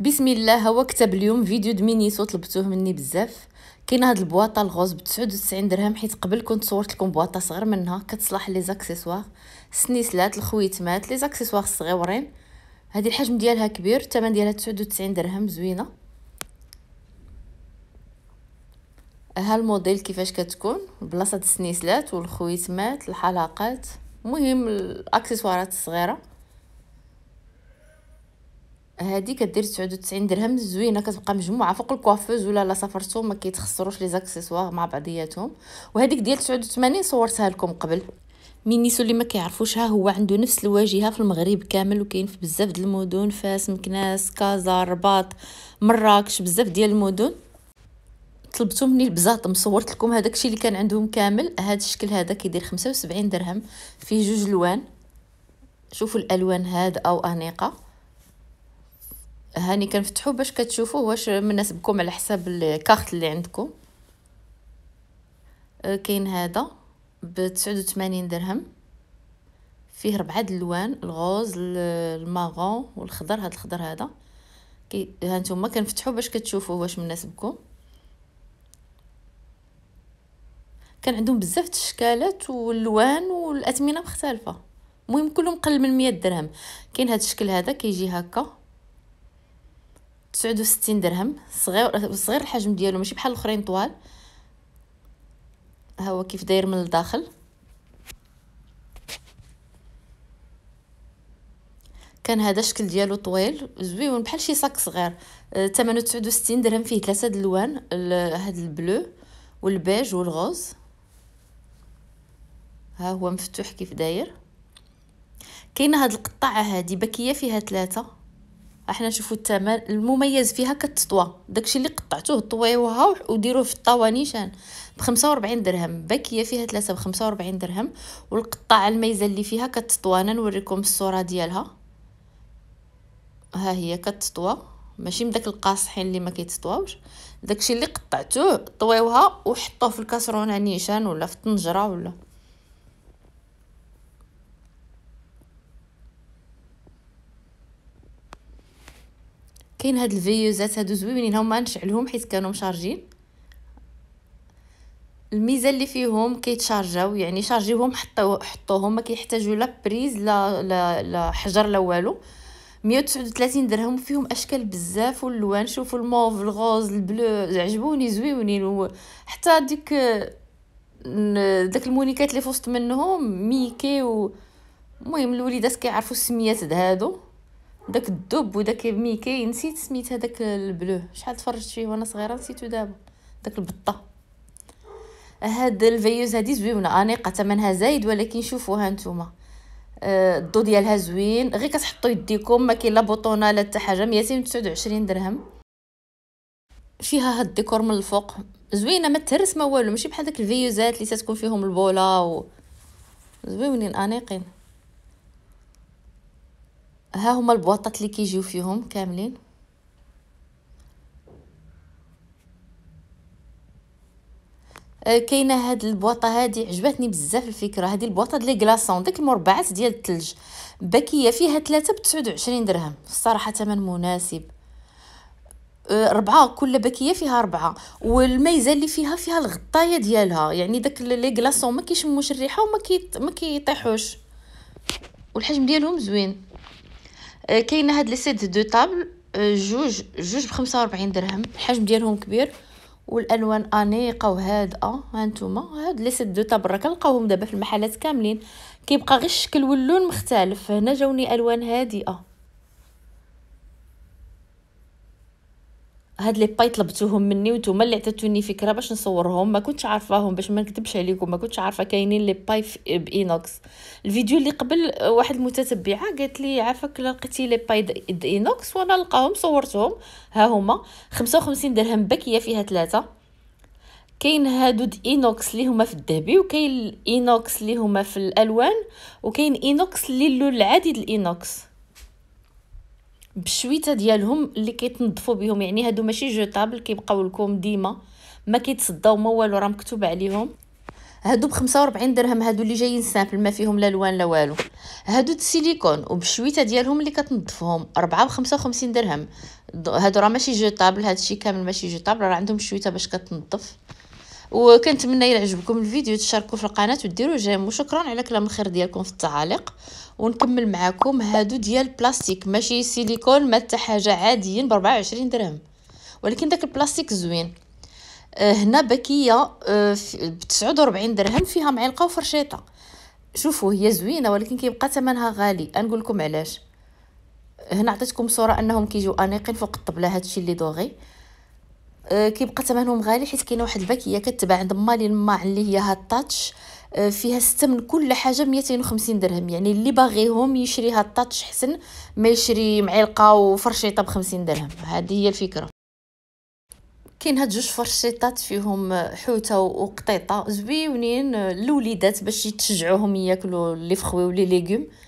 بسم الله هو كتب اليوم فيديو د Miniso طلبتوه مني بزاف. كاين هاد البواطة ال rose ب 99 درهم حيت قبل كنت صورت لكم بواطة صغير منها كتصلح les accessoires. السنيسلات الخويتمات les accessoires الصغيورين هذه الحجم ديالها كبير الثمن ديالها 99 درهم زوينة. ها الموديل كيفاش كتكون؟ بلاصة السنيسلات والخويتمات الحلقات. المهم الأكسسوارات الصغيرة. هادي كدير 99 درهم زوينة كتبقى مجموعة فوق ال coiffeuse ولا لا سافرتو ما كيتخسروش les accessoires مع بعضياتهم. وهذيك ديال 89 صورتها لكم قبل. Miniso اللي ما كيعرفوش ها هو عنده نفس الواجهة في المغرب كامل وكاين في بزاف ديال المدن فاس مكناس كازا رباط مراكش بزاف ديال المدن. طلبتو مني بزاف صورت لكم هذاك الشيء اللي كان عندهم كامل. هذا الشكل هذا كيدير 75 درهم فيه جوج ألوان. شوفوا الألوان هاد أو أنيقة. هاني كنفتحو باش كتشوفوا واش مناسبكم على حساب الكارت اللي عندكم. أه، كاين هذا ب 89 درهم. فيه ربعة الالوان الغوز الماغون والخضر هذا الخضر هذا. كي هانتوما كنفتحو باش كتشوفوا واش مناسبكم. كان عندهم بزاف الاشكالات والالوان والأثمنة مختلفة. المهم كلهم قل من 100 درهم. كاين هذا الشكل هذا كيجي هكا. تسعود وستين درهم صغير صغير الحجم ديالو ماشي بحال الأخرين طوال. ها هو كيف داير من الداخل. كان هذا الشكل ديالو طويل زويون بحال شي صاك صغير. ثمنه تسعود وستين درهم فيه ثلاثة الألوان هاد ال bleu والبيج وال rose. ها هو مفتوح كيف داير. كاينة هاد القطعة هادي باكية فيها ثلاثة. إحنا نشوفوا الثمن الميزة فيها كتطوى داكشي اللي قطعتوه طويوها وديروه في الطاوة نيشان. ب 45 درهم. باكية فيها ثلاثة ب 45 درهم. والقطعه الميزة اللي فيها كتطوى أنا نوريكم الصورة ديالها. ها هي كتطوى ماشي من داك القاصحين اللي ما كيتطواوش داكشي اللي قطعتوه طويوها وحطوه في الكاسرونة نيشان ولا في الطنجرة ولا كاين هاد الفيوزات هادو زوينين هما نشعلهم حيت كانوا مشارجين. الميزة اللي فيهم كيتشارجاو يعني شارجيوهم حطوه حطوهم ما كيحتاجوا لا prise لا لا لا حجر لا والو. 139 درهم فيهم أشكال بزاف واللوان شوفوا الموف ال rose ال bleu عجبوني زويونين حتى ديك داك المونيكات اللي فوسط منهم ميكي و المهم الوليدات كيعرفوا السميات هادو. داك الدب وداك ميكي نسيت سميت هذاك ال bleu. شحال تفرجت فيه وأنا صغيرة نسيتو دابا. داك البطة. هاد ال veilleuse هادي زوينه أنيقة ثمنها زايد ولكن شوفوها نتوما. آه، الضو ديالها زوين. غير كتحطوا يديكم ما كاين لا بوطونة لا حتى حاجة 229 درهم. فيها هاد الديكور من الفوق. زوينة ما تهرس ما والو. ماشي بحال داك الفيوزات اللي تتكون فيهم البولة و زوينين أنيقين. ها هما البواطات اللي كيجيو فيهم كاملين. آه، كاينة هاد البواطة هادي عجبتني بزاف الفكرة. هادي البواطة ديال glaçons ديك المربعات ديال الثلج باكية فيها ثلاثة ب وعشرين درهم. الصراحة ثمن مناسب. آه، ربعة كل باكية فيها ربعة. والميزة اللي فيها فيها الغطاية ديالها. يعني داك les glaçons ما كيشموش الريحة وما كي ما كيطيحوش. والحجم ديالهم زوين. آه، كاينة هاد les sets de table آه، جوج جوج بخمسة وربعين درهم. الحجم ديالهم كبير والألوان انيقه وهادئه هانتوما هاد les sets de table راه كنلقاوهم دابا في المحلات كاملين. كيبقى غير الشكل واللون مختلف. هنا جاوني ألوان هادئه هاد les pailles طلبتوهم مني وأنتم اللي عطيتوني فكرة باش نصورهم. ما كنتش عارفاهم باش ما نكذبش عليكم. ما كنتش عارفة كاينين les pailles ب inox. الفيديو اللي قبل واحد المتتبعة قالت لي عافاك لقيتي les pailles ب inox وأنا لقاهم صورتهم. ها هما. 55 درهم باكية فيها ثلاثة. كاين هادو inox اللي هما في الذهبي وكاين ال inox اللي هما في الألوان وكاين inox اللي اللون العادي ديال ال inox بالشويته ديالهم اللي كيتنظفوا بهم يعني هادو ماشي jetables كيبقاو لكم ديما. ما كيتصداو ما والو راه مكتوب عليهم. هادو بخمسة وربعين درهم هادو اللي جايين simples ما فيهم لا لوان لا والو. هادو السيليكون وبالشويته ديالهم اللي كتنظفهم أربعة بخمسة وخمسين درهم. هادو راه ماشي jetables هادشي كامل ماشي jetables راه عندهم شويتة باش كتنظف. وكنتمنى إلى عجبكم الفيديو تشاركوا في القناة وديروا j'aime وشكرا على كلام الخير ديالكم في التعاليق ونكمل معكم هادو ديال بلاستيك ماشي سيليكون ما حتى حاجة عاديين ب 24 درهم. ولكن داك البلاستيك زوين. آه هنا باكية آه ب 49 درهم فيها معلقة وفرشيطة. شوفوا هي زوينة ولكن كيبقى ثمنها غالي. نقول لكم علاش. هنا عطيتكم صورة أنهم كيجيو أنيقين فوق الطبلة هادشي اللي دوغي كيبقى ثمنهم غالي حيت كاينة واحد الباكية كتباع عند مالي الماع اللي هي هاد تاتش آه، فيها ستة من كل حاجة 250 درهم. يعني اللي باغيهم يشري هاد تاتش حسن ما يشري معلقة وفرشيطة ب 50 درهم. هذه هي الفكرة. كاين هاد جوج فرشيطات فيهم حوتة وقطيطة زويونين الوليدات باش يتشجعوهم ياكلوا لي فخوي ولي ليغوم. آه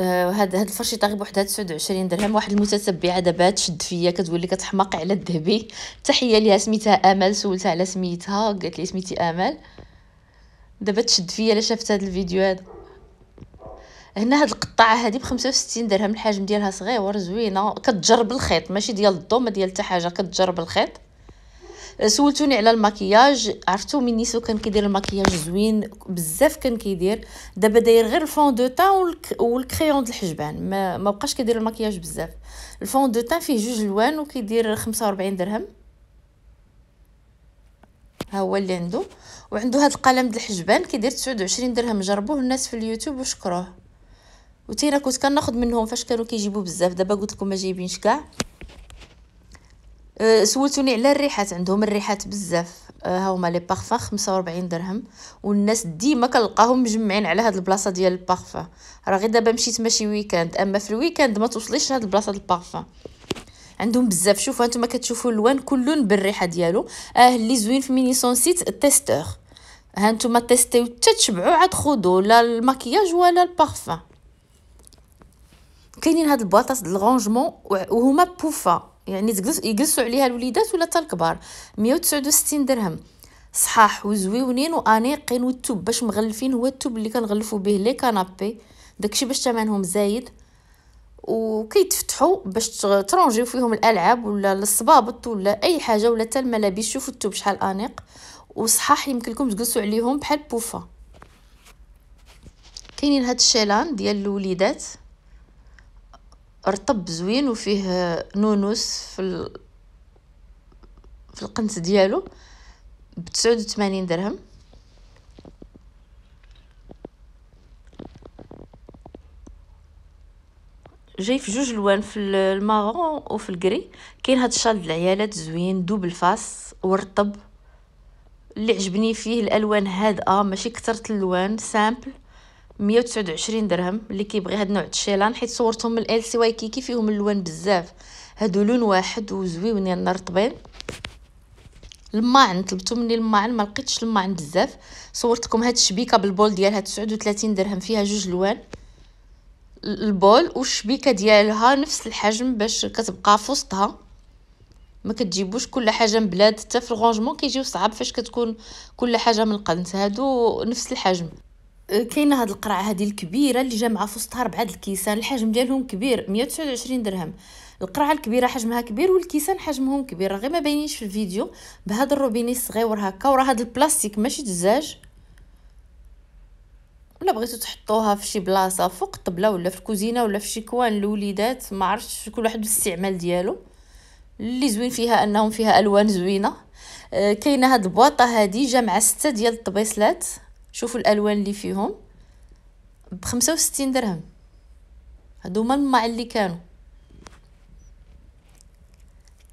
هاد هاد الفرشيطه غير بوحدها 29 درهم. واحد المتتبعه دابا تشد فيا كتقول لي كتحماقي على الذهبي. تحية ليها سميتها آمل. سولتها على سميتها قالت لي سميتي آمل. دابا تشد فيا لا شافت هاد الفيديو هذا. هنا هاد القطعه هادي ب 65 درهم الحجم ديالها صغيور زوينة. كتجرب الخيط ماشي ديال الضو ما ديال حتى حاجة كتجرب الخيط. سولتوني على المكياج. عرفتو Miniso كان كيدير المكياج زوين بزاف كان كيدير. دابا داير غير ال fond de teint وال crayon د الحجبان. ما, ما بقاش كيدير المكياج بزاف. ال fond de teint فيه جوج الوان وكيدير 45 درهم. ها هو اللي عنده وعنده هذا القلم د الحجبان كيدير 29 درهم. جربوه الناس في اليوتيوب وشكروه وحتى أنا كنت كناخذ منهم فاش كانوا كيجيبوا بزاف. دابا قلت لكم ما جايبينش كاع. سولتوني على الريحات عندهم الريحات بزاف. أه هاهما les parfums 45 درهم. والناس ديما كنلقاهم مجمعين على هاد البلاصة ديال البارفان راه غير دابا مشيت ماشي week-end أما في ال week-end ما توصليش لهاد البلاصة ديال البارفان عندهم بزاف. شوفوا أنتم كتشوفوا اللوان كلون بالريحة ديالو. أه اللي زوين في Miniso ال testeur ها نتوما تيستيو حتى تشبعوا عاد خذوا لا المكياج ولا البارفان كاينين هاد البواطات د ال rangement وهما بوفا. يعني يجلسوا عليها الوليدات ولا حتى الكبار؟ 169 درهم. صحاح وزويونين وأنيقين والتوب. باش مغلفين هو التوب اللي كنغلفوا به les canapés. داكشي باش ثمنهم زايد. وكيتفتحوا باش ترونجيو فيهم الألعاب ولا الصبابط ولا أي حاجة ولا حتى الملابس. شوفوا التوب شحال أنيق. وصحاح يمكن لكم تجلسوا عليهم بحال بوفا. كاينين هاد الشيلان ديال الوليدات. رطب زوين وفيه nounours في ال... في القنت ديالو ب 89 درهم. جاي في جوج الوان في ال marron وفي ال gris كاين هاد الشال العيالات زوين double face ورطب. اللي عجبني فيه الألوان هادئه ماشي كثرت الالوان simple. مية وتسعود وعشرين درهم اللي كيبغي هاد نوع الشيلان حيت صورتهم من ال سي واي كيكي فيهم اللوان بزاف. هادو لون واحد وزويونين رطبين الماعن طلبتو مني الماعن ما لقيتش الماعن بزاف. صورتكم هاد الشبيكة بال bol ديالها 39 درهم فيها جوج لوان ال bol والشبيكة ديالها نفس الحجم باش كتبقى في وسطها ما كتجيبوش كل حاجة من بلاصة حتى في ال rangement كيجيو صعاب فاش كتكون كل حاجة من القنت هادو نفس الحجم. كاينة هاد القرعه هادي الكبيره اللي جامعه في وسطها ربعه الكيسان الحجم ديالهم كبير 129 درهم. القرعه الكبيره حجمها كبير والكيسان حجمهم كبير غير ما باينينش في الفيديو. بهذا الروبيني الصغيور هكا وراه هاد البلاستيك ماشي د الزاج. ولا بغيتو تحطوها في شي بلاصة فوق الطبلة ولا في الكوزينة ولا في شي coin الوليدات ما عرفتش كل واحد بالاستعمال ديالو. اللي زوين فيها أنهم فيها ألوان زوينة. آه كاينة هاد البواطة هادي جامعة ستة ديال الطبيصلات. شوفوا الألوان اللي فيهم. بخمسة وستين درهم. هادو هما الماعن اللي كانوا.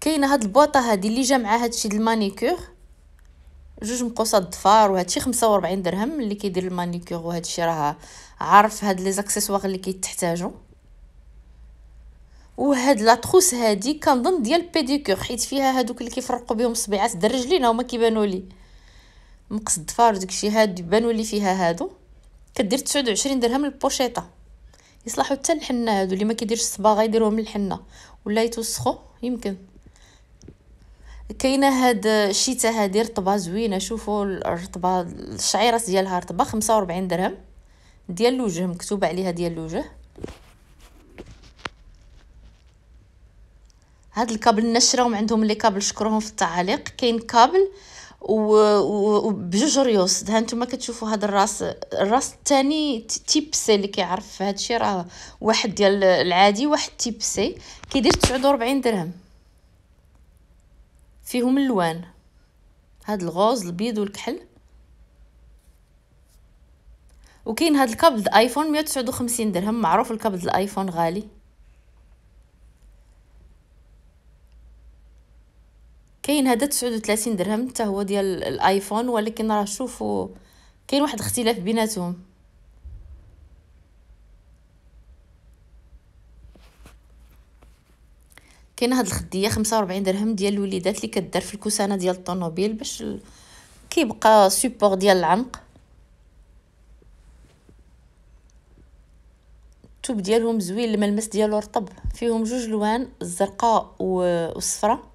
كاينة هاد البواطة هادي اللي جا مع هادشي د ال manucure. جوج مقيصات ظفار وهادشي خمسة وربعين درهم اللي كيدير ال manucure وهادشي راه عارف هاد les accessoires اللي كيتحتاجو. وهاد لا تروس هادي كنظن ديال بيديكور حيت فيها هادوك اللي كيفرقوا بهم الصبيعات الرجلين هما كيبانوا لي. مقص الدفار داكشي هاد يبانوا لي فيها هادو. كدير 29 درهم البوشيطه يصلحوا حتى الحنه هادو اللي ما كيديرش الصباغه يديروهم الحنه ولا يتوسخوا يمكن. كاينة هاد الشيته هادي رطبة زوينة شوفوا الرطبة الشعيرات ديالها رطبة 45 درهم. ديال الوجه مكتوب عليها ديال الوجه. هاد الكابل نشراهم عندهم les câbles شكروهم في التعاليق كاين كابل و بجوج ريوس ها نتوما كتشوفوا هذا الراس الراس الثاني type C اللي كيعرف هذا الشيء راه واحد ديال العادي واحد type C كيدير 49 درهم. فيهم اللوان. هاد ال rose البيض والكحل. وكاين هاد الكابل الآيفون 159 درهم. معروف الكابل الآيفون غالي. كاين هذا 39 درهم حتى هو ديال الايفون ولكن راه شوفوا كاين واحد الاختلاف بيناتهم. كاين هاد الخدية 45 درهم ديال الوليدات اللي كدار في الكوسانة ديال الطوموبيل باش ال... كيبقى support ديال العنق التوب ديالهم زوين الملمس ديالو رطب فيهم جوج لوان الزرقاء والصفراء.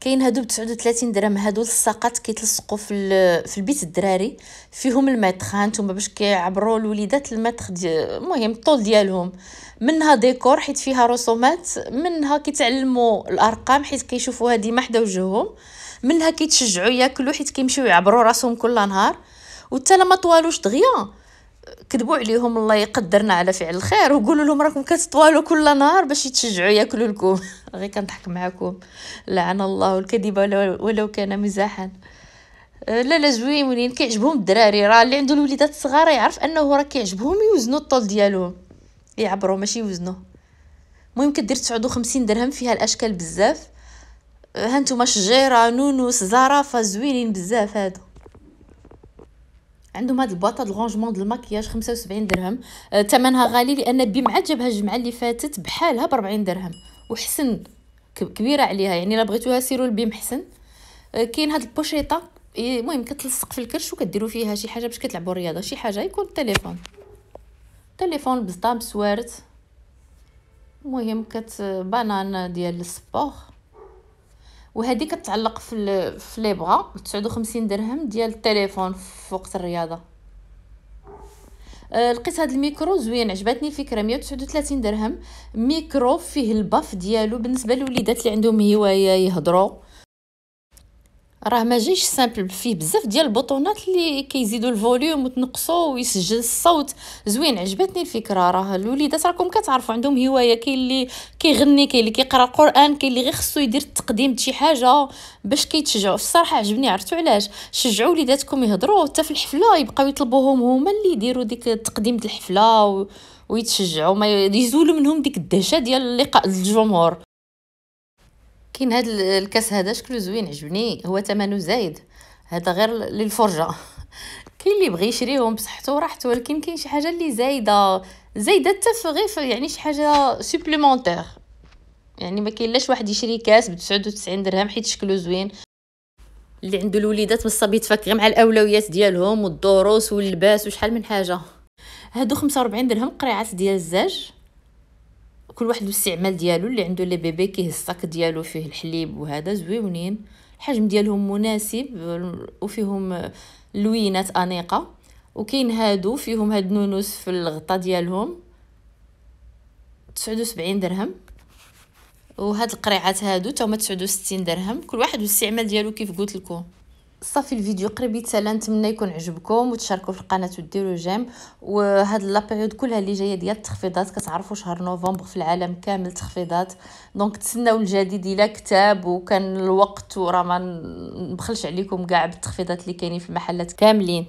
كاين هادو ب 39 درهم. هادو اللصاقات كيتلصقوا في في البيت الدراري فيهم المتر هانتوما باش كيعبروا الوليدات المتر المهم الطول ديالهم. منها ديكور حيت فيها رسومات. منها كيتعلموا الأرقام حيت كيشوفوها ديما حدا وجههم. منها كيتشجعوا ياكلوا حيت كيمشيو يعبروا راسهم كل نهار. وتا ما طوالوش دغيا. كذبوا عليهم الله يقدرنا على فعل الخير وقولوا لهم راكم كتطوالوا كل نهار باش يتشجعوا ياكلوا لكم. غير كنضحك معكم. لعن الله الكذب ولو كان مزاحا. أه، لا لا زوينين كيعجبهم الدراري. راه اللي عنده الوليدات الصغار يعرف أنه راه كيعجبهم يوزنوا الطول ديالهم. يعبروا ماشي يوزنوا. المهم كدير 59 درهم فيها الأشكال بزاف. أه، هانتوما شجيرة nounours زرافه زوينين بزاف هادو. عندهم هاد البواطه د ال rangement د المكياج 75 درهم. ثمنها أه غالي لأن BIM عاد جابها الجمعة اللي فاتت بحالها ب 40 درهم. وحسن كبيرة عليها. يعني إلا بغيتوها سيروا ل BIM حسن. أه كاين هاد البوشيطة. المهم كتلصق في الكرش وكديروا فيها شي حاجة باش كتلعبوا الرياضة. شي حاجة يكون التليفون. تليفون بزطام سوارت المهم كتبان ديال ال sport وهذه كتعلق في في les bras 59 درهم ديال التليفون في وقت الرياضة. أه لقيت هذا الميكرو زوين عجبتني الفكرة 139 درهم. ميكرو فيه ال baffe ديالو بالنسبة للوليدات اللي عندهم هواية يهضروا. راه ما جايش simple فيه بزاف ديال البطونات اللي كيزيدوا ال volume وتنقصوا ويسجل الصوت. زوين عجبتني الفكرة. راه الوليدات راكم كتعرفوا عندهم هواية كاين اللي كيغني كاين اللي كيقرأ القران كاين اللي غير خصو يدير التقديم شي حاجة باش كيتشجعوا. الصراحه عجبني عرفتوا علاش؟ شجعوا وليداتكم يهضروا حتى في الحفلة يبقاو يطلبوهم هما اللي يديروا ديك تقديم الحفلة و... ويتشجعوا ما يزولوا منهم ديك الدهشة ديال اللقاء الجمهور. كاين هاد الكاس هذا شكله زوين عجبني هو ثمنه زايد. هذا غير للفرجة. كاين اللي بغى يشريهم بصحته وراحته ولكن كاين شي حاجة اللي زايدة زايدة حتى غير يعني شي حاجة supplémentaire يعني ما كاين لاش واحد يشري كاس ب 99 درهم حيت شكله زوين. اللي عنده الوليدات بصح بيتفك غير مع الأولويات ديالهم والدروس واللباس وشحال من حاجة. هادو 45 درهم قريعات ديال الزاج. كل واحد الاستعمال ديالو اللي عنده les bébés كيهز ال sac ديالو فيه الحليب وهذا زويونين. الحجم ديالهم مناسب وفيهم لوينات أنيقة وكاين هادو فيهم هاد nounours في الغطا ديالهم 79 درهم. وهاد القريعات هادو تاهما 69 درهم. كل واحد والاستعمال ديالو كيف قلت لكم. صافي الفيديو قريب يتسالى نتمنى يكون عجبكم وتشاركوا في القناة وديروا j'aime. وهاد la période كلها اللي جاية ديال التخفيضات كتعرفوا شهر نوفمبر في العالم كامل تخفيضات. دونك تسناو الجديد إلا كتاب وكان الوقت وراه ما نبخلش عليكم كاع بالتخفيضات اللي كاينين في المحلات كاملين.